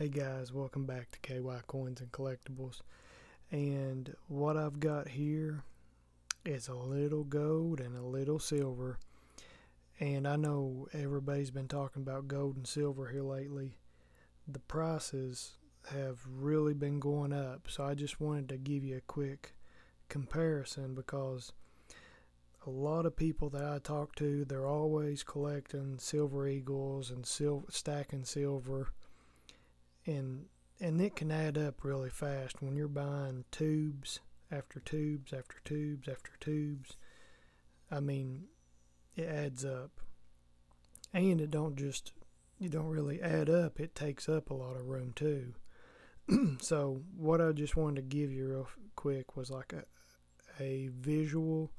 Hey guys, welcome back to KY Coins and Collectibles. And what I've got here is a little gold and a little silver. And I know everybody's been talking about gold and silver here lately. The prices have really been going up, so I just wanted to give you a quick comparison because a lot of people that I talk to, they're always collecting silver eagles and sil- stacking silver and and it can add up really fast when you're buying tubes after tubes after tubes after tubes. I mean, it adds up, and it don't just you don't really add up. It takes up a lot of room too. so what I just wanted to give you real quick was like a a visual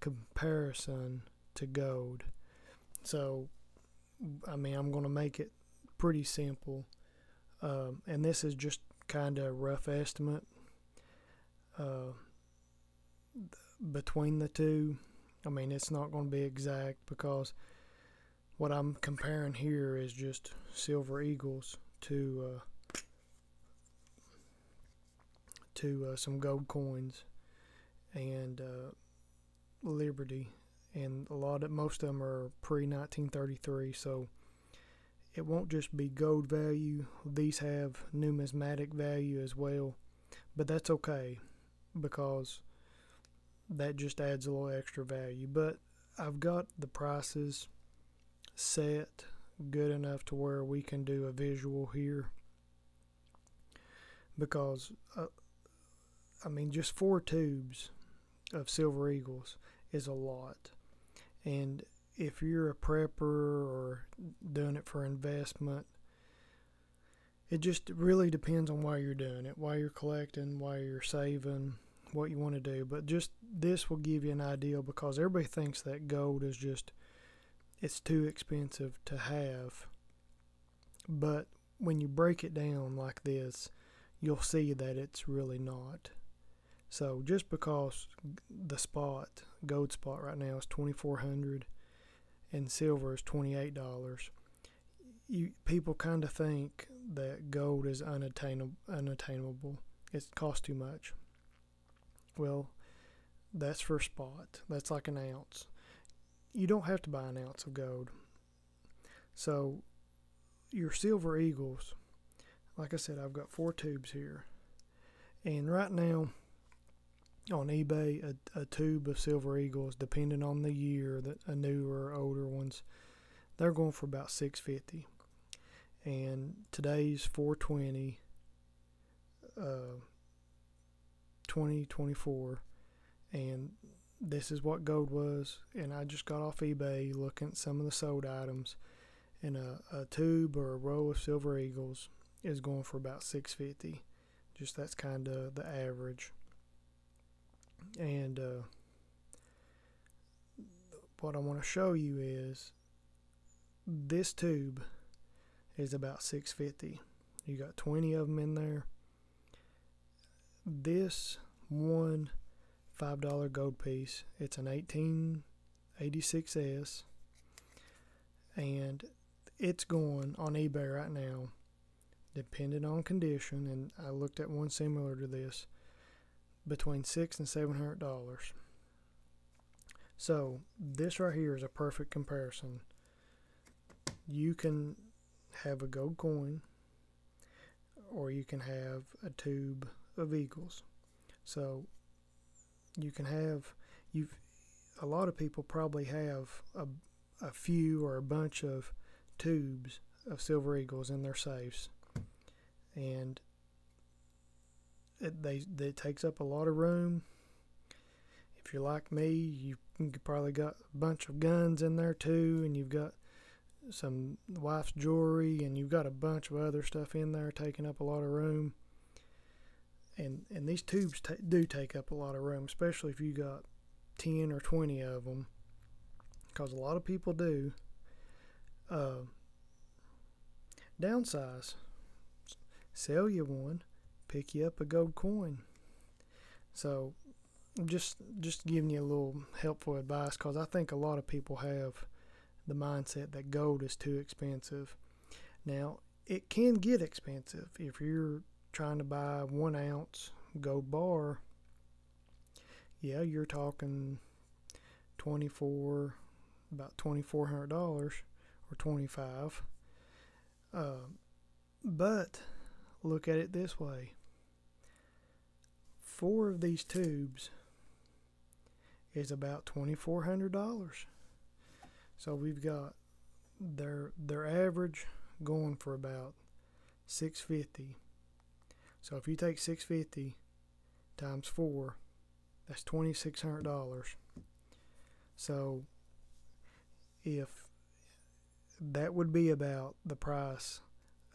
comparison to gold. So I mean, I'm going to make it pretty simple um, and this is just kind of a rough estimate uh, between the two. I mean, it's not going to be exact because what I'm comparing here is just silver eagles to uh, to uh, some gold coins and uh, Liberty, and a lot of most of them are pre 1933. So it won't just be gold value. These have numismatic value as well, but that's okay because that just adds a little extra value. But I've got the prices set good enough to where we can do a visual here because uh, I mean just four tubes of silver eagles is a lot and if you're a prepper or doing it for investment, it just really depends on why you're doing it, why you're collecting, why you're saving, what you want to do. But just this will give you an idea because everybody thinks that gold is just it's too expensive to have. But when you break it down like this, you'll see that it's really not. So just because the spot, gold spot right now is 2400 and silver is $28. You people kind of think that gold is unattainable, unattainable. It costs too much. Well, that's for spot. That's like an ounce. You don't have to buy an ounce of gold. So, your silver eagles, like I said, I've got four tubes here. And right now, on eBay a, a tube of silver eagles, depending on the year, that a newer or older ones, they're going for about six fifty. And today's four twenty, uh, twenty twenty four, and this is what gold was. And I just got off eBay looking at some of the sold items, and a, a tube or a row of silver eagles is going for about six fifty. Just that's kind of the average and uh, what I want to show you is this tube is about 650 you got 20 of them in there. This one five dollar gold piece it's an 1886s and it's going on ebay right now depending on condition and i looked at one similar to this between six and seven hundred dollars. So this right here is a perfect comparison. You can have a gold coin or you can have a tube of eagles. So you can have you've a lot of people probably have a, a few or a bunch of tubes of silver eagles in their safes. And it, they it takes up a lot of room. If you're like me, you probably got a bunch of guns in there too, and you've got some wife's jewelry, and you've got a bunch of other stuff in there taking up a lot of room. And and these tubes do take up a lot of room, especially if you got ten or twenty of them, because a lot of people do. Uh, downsize. Sell you one pick you up a gold coin. So, just just giving you a little helpful advice because I think a lot of people have the mindset that gold is too expensive. Now, it can get expensive if you're trying to buy one ounce gold bar. Yeah, you're talking twenty four, about twenty four hundred dollars or twenty five. Uh, but look at it this way: four of these tubes is about twenty four hundred dollars. So we've got their their average going for about 650 so if you take 650 times 4 that's $2600 so if that would be about the price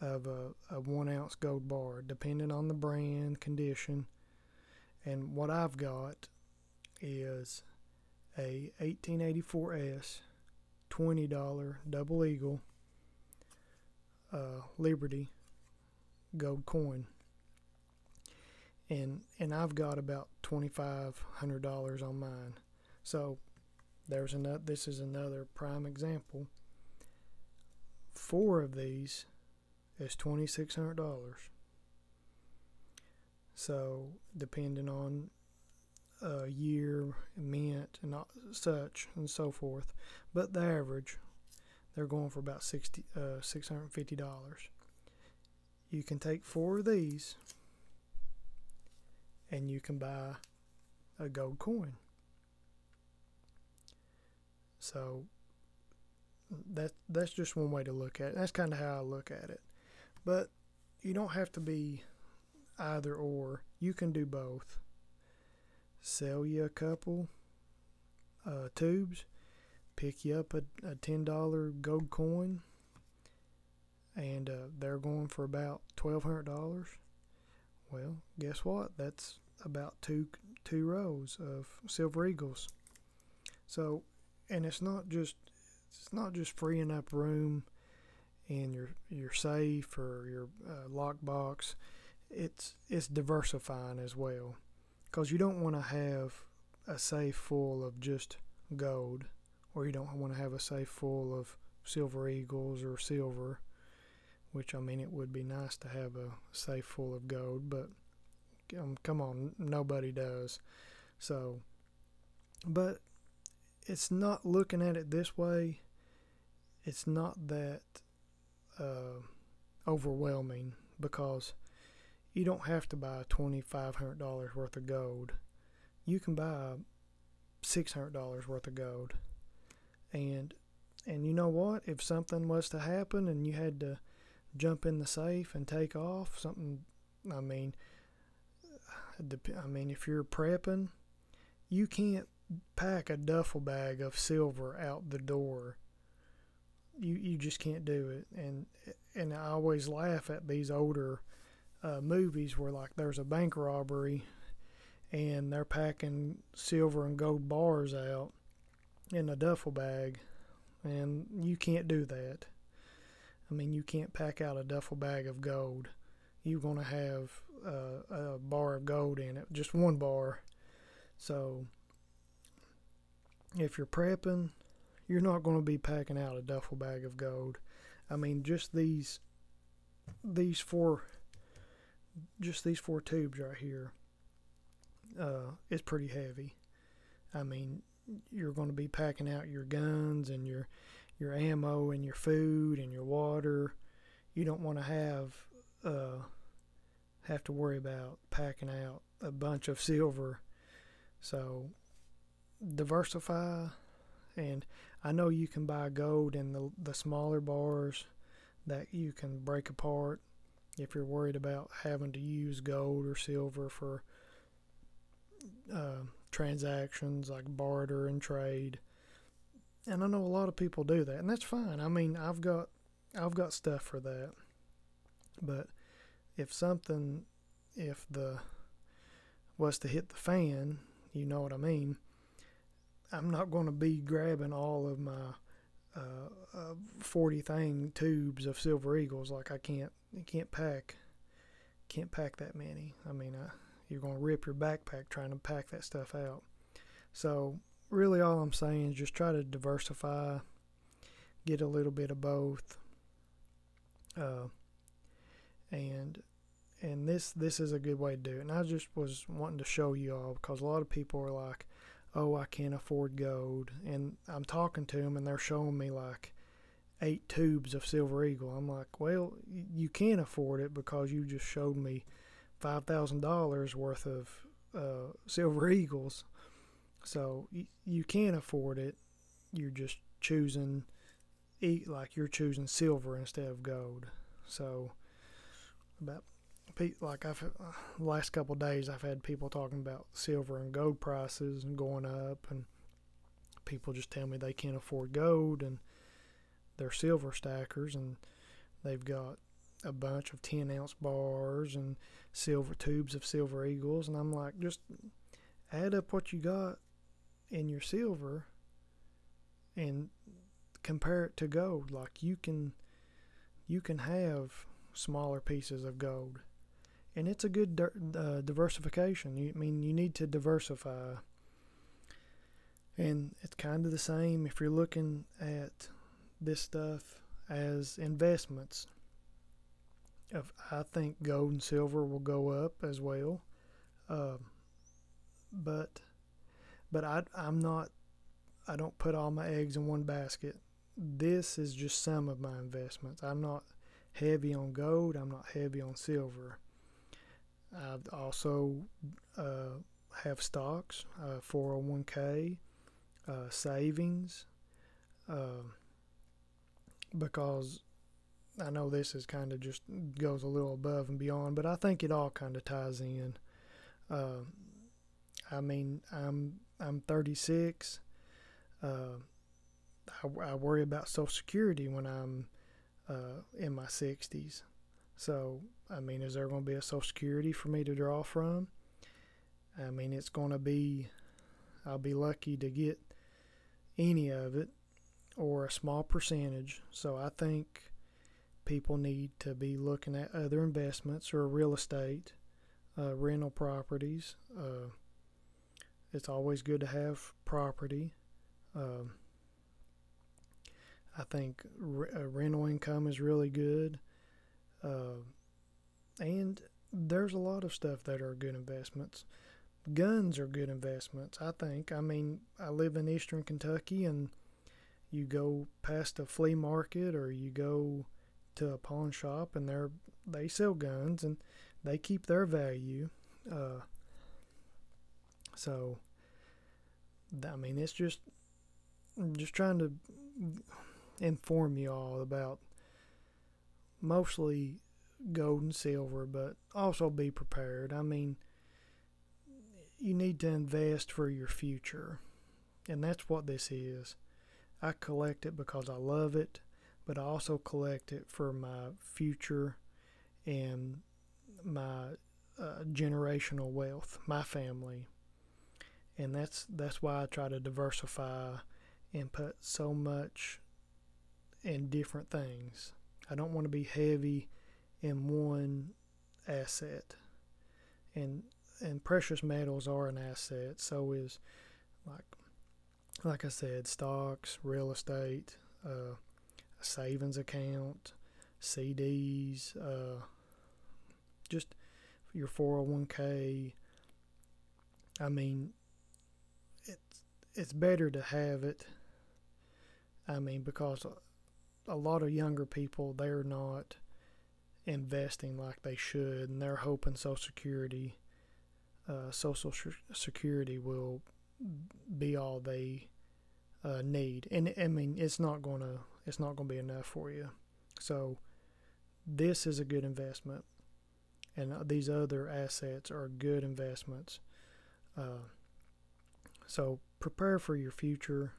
of a, a one ounce gold bar depending on the brand condition and what I've got is a 1884s $20 double eagle uh, Liberty gold coin. And and I've got about twenty five hundred dollars on mine. So there's another this is another prime example. Four of these is twenty six hundred dollars. So depending on uh, year, mint, and such and so forth, but the average they're going for about 60 uh, $650 you can take four of these and you can buy a gold coin. So that that's just one way to look at it. That's kind of how I look at it. But you don't have to be either or you can do both sell you a couple uh, tubes pick you up a, a $10 gold coin and uh, they're going for about $1,200. Well, guess what? That's about two two rows of silver eagles. So, and it's not just it's not just freeing up room in your your safe or your uh, lockbox. It's it's diversifying as well, because you don't want to have a safe full of just gold or you don't want to have a safe full of silver eagles or silver, which I mean, it would be nice to have a safe full of gold, but um, come on, nobody does. So, but it's not looking at it this way, it's not that uh, overwhelming because you don't have to buy $2,500 worth of gold. You can buy $600 worth of gold. And and you know what? If something was to happen and you had to jump in the safe and take off something i mean uh, i mean if you're prepping you can't pack a duffel bag of silver out the door. You you just can't do it. And and i always laugh at these older uh, movies where like there's a bank robbery and they're packing silver and gold bars out in a duffel bag, and you can't do that. I mean, you can't pack out a duffel bag of gold. You're going to have uh, a bar of gold in it, just one bar. So, if you're prepping, you're not going to be packing out a duffel bag of gold. I mean, just these these four just these four tubes right here uh, is pretty heavy. I mean, you're going to be packing out your guns and your your ammo and your food and your water. You don't want to have uh, have to worry about packing out a bunch of silver. So diversify, and I know you can buy gold in the the smaller bars that you can break apart if you're worried about having to use gold or silver for uh, transactions like barter and trade. And I know a lot of people do that, and that's fine. I mean, I've got I've got stuff for that. But if something if the was to hit the fan, you know what I mean, I'm not going to be grabbing all of my uh, uh, 40 thing tubes of silver eagles like I can't can't pack can't pack that many. I mean, you're going to rip your backpack trying to pack that stuff out. So, really, all I'm saying is just try to diversify, get a little bit of both. Uh, and this this is a good way to do it. And I just was wanting to show you all because a lot of people are like, "Oh, I can't afford gold," and I'm talking to them and they're showing me like eight tubes of Silver Eagle. I'm like, "Well, you can't afford it because you just showed me five thousand dollars worth of uh, Silver Eagles, so y- you can't afford it. You're just choosing." Eat like you're choosing silver instead of gold. So, about like I've uh, last couple days I've had people talking about silver and gold prices and going up, and people just tell me they can't afford gold and they're silver stackers and they've got a bunch of 10 ounce bars and silver tubes of silver eagles and I'm like just add up what you got in your silver and compare it to gold. Like you can you can have smaller pieces of gold. And it's a good uh, diversification. You, I mean, you need to diversify, and it's kind of the same if you're looking at this stuff as investments. If I think gold and silver will go up as well, uh, but but I I'm not I don't put all my eggs in one basket. This is just some of my investments. I'm not heavy on gold. I'm not heavy on silver. I also uh, have stocks, uh, 401k, uh, savings, um, because I know this is kind of just goes a little above and beyond, but I think it all kind of ties in. Uh, I mean, I'm I'm 36. Uh, I, I, worry about Social Security when I'm uh, in my 60s. So, I mean, is there going to be a Social Security for me to draw from? I mean, it's going to be, I'll be lucky to get any of it or a small percentage. So, I think people need to be looking at other investments or real estate, uh, rental properties. Uh, it's always good to have property. Um, I think re- uh, rental income is really good. Uh, and there's a lot of stuff that are good investments. Guns are good investments, I think. I mean, I live in eastern Kentucky, and you go past a flea market or you go to a pawn shop, and they're they sell guns and they keep their value. Uh, so, I mean, it's just just trying to inform you all about mostly gold and silver, but also be prepared. I mean, you need to invest for your future, and that's what this is. I collect it because I love it, but I also collect it for my future and my uh, generational wealth, my family, and that's that's why I try to diversify and put so much in different things. I don't want to be heavy in one asset. And and precious metals are an asset. So is like like I said, stocks, real estate, uh, a savings account, CDs, uh, just your 401k. I mean, it's it's better to have it. I mean, because a lot of younger people they're not investing like they should, and they're hoping Social Security, uh, Social Security will be all they uh, need. And I mean, it's not gonna it's not gonna be enough for you. So this is a good investment, and uh, these other assets are good investments. Uh, so prepare for your future.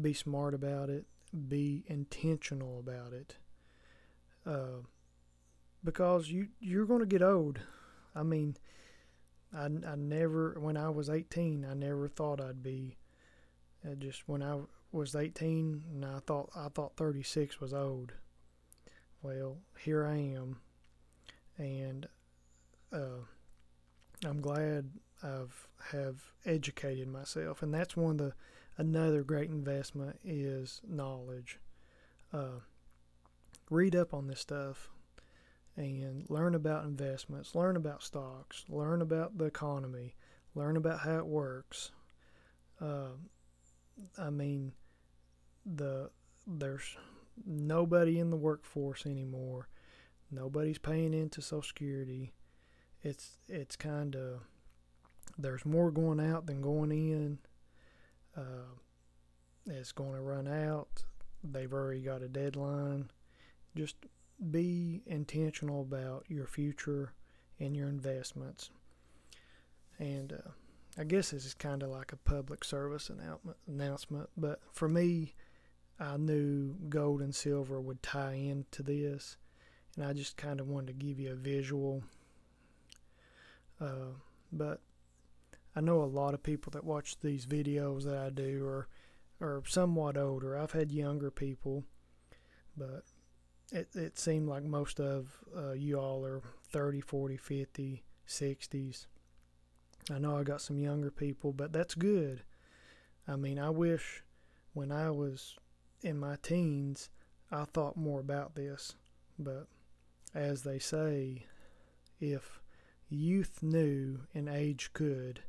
Be smart about it be intentional about it. Uh, because you you're going to get old. I mean, I, I never when I was 18, I never thought I'd be. Uh, just when I was 18, and I thought I thought 36 was old. Well, here I am, and uh, I'm glad I've have educated myself, and that's one of the another great investment is knowledge. Uh, read up on this stuff. and learn about investments, learn about stocks, learn about the economy, learn about how it works. Uh, I mean, the there's nobody in the workforce anymore. Nobody's paying into Social Security. It's it's kind of there's more going out than going in. Uh, it's going to run out. They've already got a deadline. Just be intentional about your future and your investments. And uh, I guess this is kind of like a public service announcement, but for me, I knew gold and silver would tie into this, and I just kind of wanted to give you a visual. Uh, but I know a lot of people that watch these videos that I do are are somewhat older. I've had younger people, but it it seemed like most of uh, you all are 30, 40, 50, 60s. I know I got some younger people, but that's good. I mean, I wish when I was in my teens, I thought more about this. But as they say, if youth knew and age could,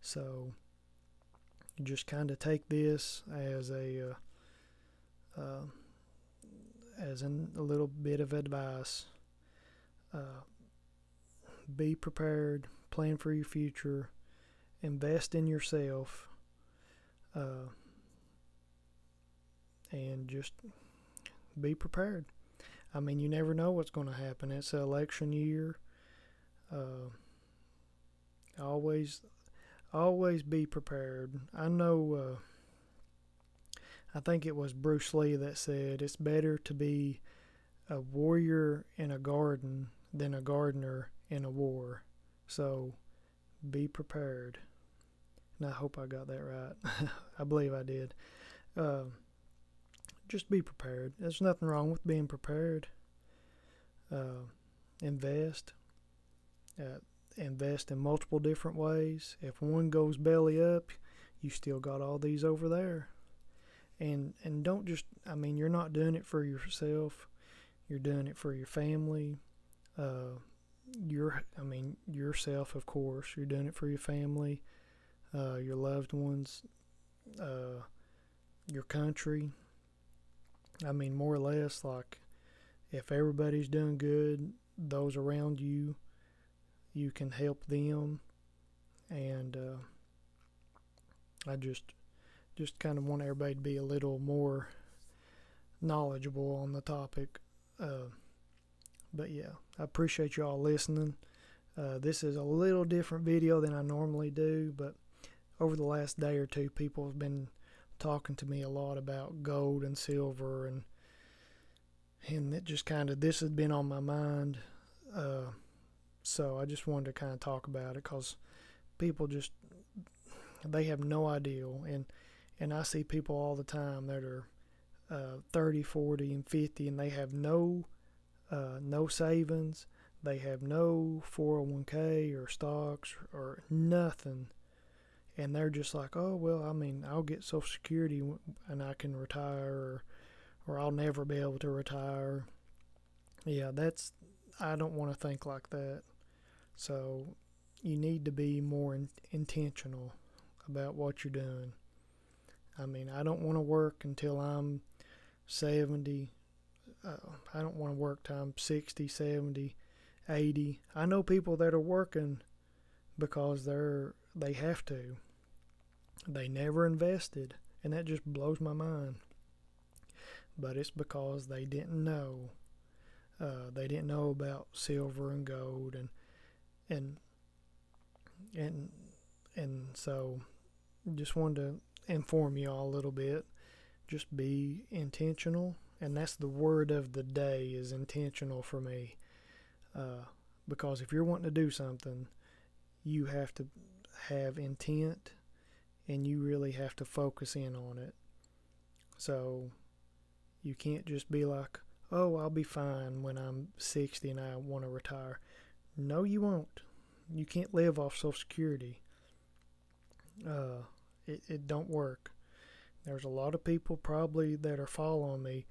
so just kind of take this as a uh, uh, as in a little bit of advice. Uh, be prepared, plan for your future, invest in yourself. Uh, and just be prepared. I mean, you never know what's going to happen. It's an election year. Uh, always, always be prepared. I know. Uh, I think it was Bruce Lee that said it's better to be a warrior in a garden than a gardener in a war. So, be prepared. And I hope I got that right. I believe I did. Uh, just be prepared. There's nothing wrong with being prepared. Uh, invest. Uh, invest in multiple different ways. If one goes belly up, you still got all these over there. And and don't just I mean you're not doing it for yourself. You're doing it for your family. Uh, your I mean yourself of course. You're doing it for your family, uh, your loved ones, uh, your country, I mean, more or less, like if everybody's doing good, those around you, you can help them. And uh, I just, just kind of want everybody to be a little more knowledgeable on the topic. But yeah, I appreciate y'all listening. Uh, this is a little different video than I normally do, but over the last day or two, people have been talking to me a lot about gold and silver and and it just kind of this has been on my mind uh, so i just wanted to kind of talk about it because people just they have no idea and and i see people all the time that are uh, 30 40 and 50 and they have no uh, no savings they have no 401k or stocks or nothing and they're just like, oh well, I mean, I'll get Social Security and I can retire, or, or I'll never be able to retire. Yeah, that's I don't want to think like that. So you need to be more in, intentional about what you're doing. I mean, I don't want to work until I'm 70. Uh, I don't want to work time I'm 60, 70, 80. I know people that are working because they're they have to. They never invested, and that just blows my mind. But it's because they didn't know. Uh, they didn't know about silver and gold, and and and and so just wanted to inform you all a little bit. Just be intentional, and that's the word of the day is intentional for me. Uh, because if you're wanting to do something, you have to have intent and you really have to focus in on it. So you can't just be like, oh, I'll be fine when I'm 60 and I want to retire. No, you won't. You can't live off Social Security. Uh, it, it don't work. There's a lot of people probably that are following me.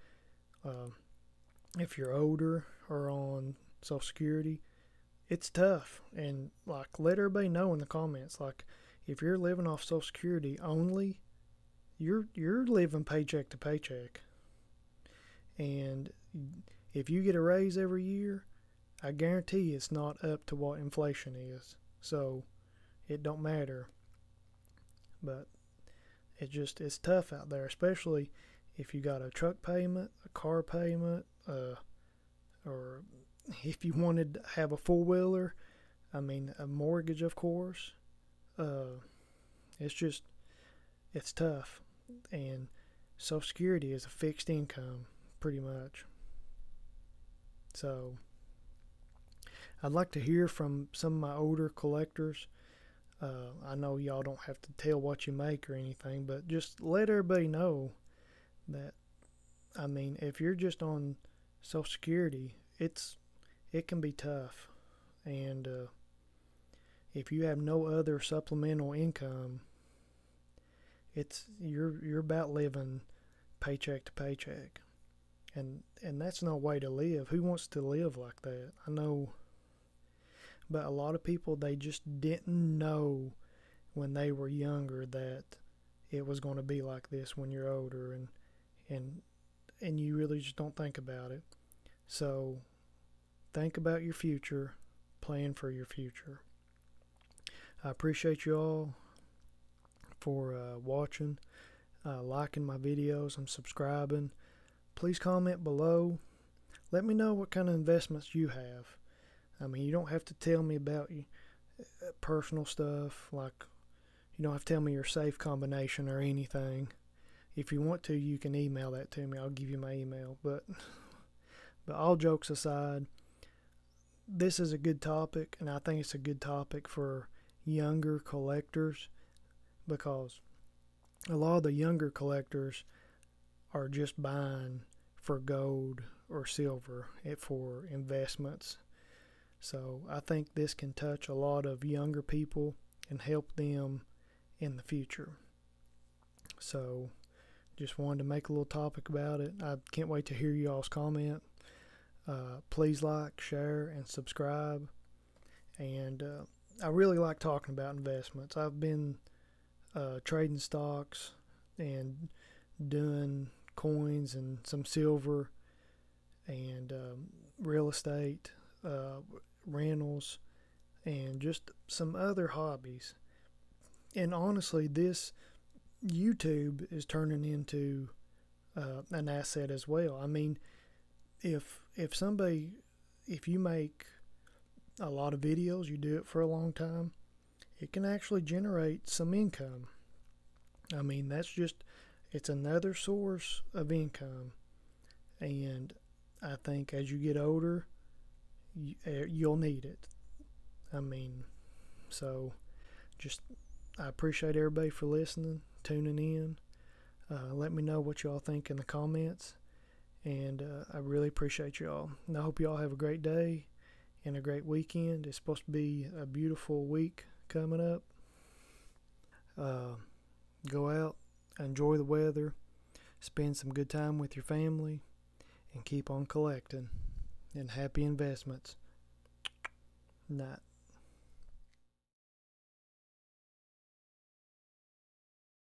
Uh, if you're older or on Social Security, it's tough. And like, let everybody know in the comments. Like, if you're living off Social Security only, you're you're living paycheck to paycheck. And if you get a raise every year, I guarantee it's not up to what inflation is. So it don't matter. But it just it's tough out there, especially if you got a truck payment, a car payment, uh, or if you wanted to have a four wheeler, I mean a mortgage, of course. Uh, it's just it's tough, and Social Security is a fixed income, pretty much. So I'd like to hear from some of my older collectors. Uh, I know y'all don't have to tell what you make or anything, but just let everybody know that. I mean, if you're just on Social Security, it's it can be tough, and uh, if you have no other supplemental income, it's you're you're about living paycheck to paycheck, and and that's no way to live. Who wants to live like that? I know, but a lot of people they just didn't know when they were younger that it was going to be like this when you're older, and and and you really just don't think about it. So think about your future, plan for your future. I appreciate you all for uh, watching, uh, liking my videos, and subscribing. Please comment below. Let me know what kind of investments you have. I mean, you don't have to tell me about your uh, personal stuff, like you don't have to tell me your safe combination or anything. If you want to, you can email that to me. I'll give you my email. But, but all jokes aside, this is a good topic, and I think it's a good topic for younger collectors because a lot of the younger collectors are just buying for gold or silver for investments. So I think this can touch a lot of younger people and help them in the future. So just wanted to make a little topic about it. I can't wait to hear y'all's comment. Uh, please like, share, and subscribe. And uh, I really like talking about investments. I've been uh, trading stocks and doing coins and some silver and um, real estate, uh, rentals, and just some other hobbies. And honestly, this YouTube is turning into uh, an asset as well. I mean, if if somebody if you make a lot of videos, you do it for a long time, it can actually generate some income. I mean, that's just it's another source of income, and I think as you get older, you, eh, you'll need it. I mean, so just I appreciate everybody for listening, tuning in. Uh, let me know what y'all think in the comments. And uh, I really appreciate y'all. And I hope y'all have a great day and a great weekend. It's supposed to be a beautiful week coming up. Uh, go out, enjoy the weather, spend some good time with your family, and keep on collecting. And happy investments. Night.